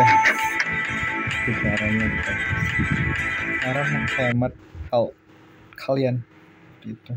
ya caranya gitu. cara menghemat kal kalian gitu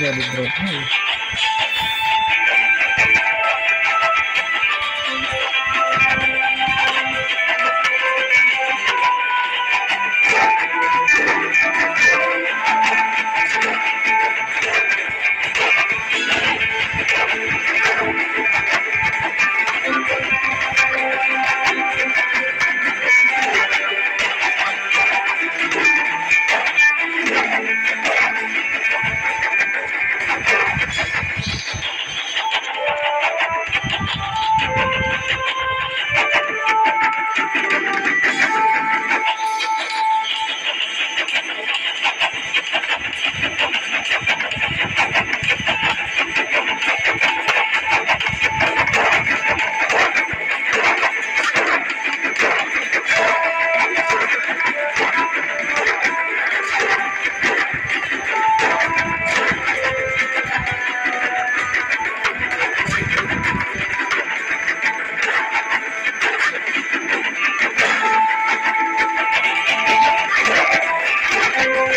Yeah.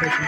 দেখি